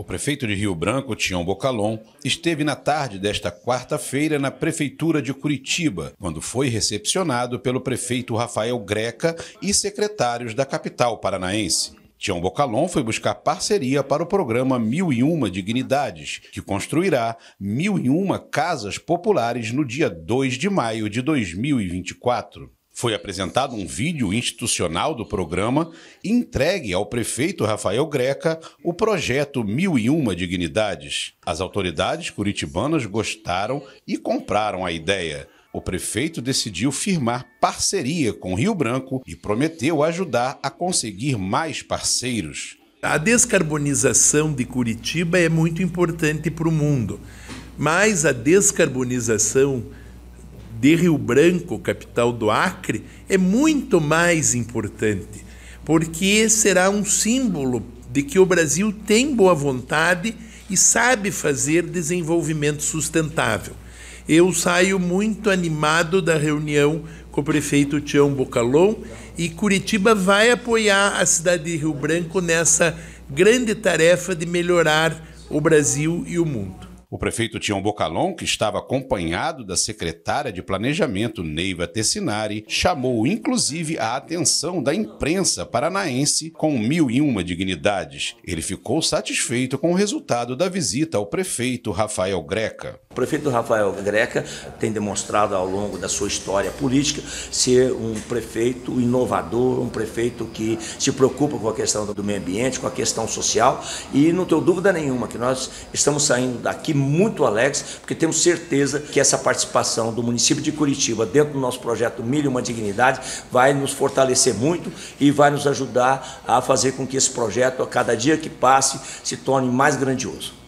O prefeito de Rio Branco, Tião Bocalon, esteve na tarde desta quarta-feira na prefeitura de Curitiba, quando foi recepcionado pelo prefeito Rafael Greca e secretários da capital paranaense. Tião Bocalon foi buscar parceria para o programa Mil e Uma Dignidades, que construirá mil e uma casas populares no dia 2 de maio de 2024. Foi apresentado um vídeo institucional do programa entregue ao prefeito Rafael Greca o projeto Mil e Uma Dignidades. As autoridades curitibanas gostaram e compraram a ideia. O prefeito decidiu firmar parceria com Rio Branco e prometeu ajudar a conseguir mais parceiros. A descarbonização de Curitiba é muito importante para o mundo, mas a descarbonização de Rio Branco, capital do Acre, é muito mais importante, porque será um símbolo de que o Brasil tem boa vontade e sabe fazer desenvolvimento sustentável. Eu saio muito animado da reunião com o prefeito Tião Bocalon e Curitiba vai apoiar a cidade de Rio Branco nessa grande tarefa de melhorar o Brasil e o mundo. O prefeito Tião Bocalon, que estava acompanhado da secretária de Planejamento Neiva Tessinari, chamou inclusive a atenção da imprensa paranaense com mil e uma dignidades. Ele ficou satisfeito com o resultado da visita ao prefeito Rafael Greca. O prefeito Rafael Greca tem demonstrado ao longo da sua história política ser um prefeito inovador, um prefeito que se preocupa com a questão do meio ambiente, com a questão social e não tenho dúvida nenhuma que nós estamos saindo daqui muito alegres, porque temos certeza que essa participação do município de Curitiba dentro do nosso projeto Milho uma Dignidade vai nos fortalecer muito e vai nos ajudar a fazer com que esse projeto, a cada dia que passe, se torne mais grandioso.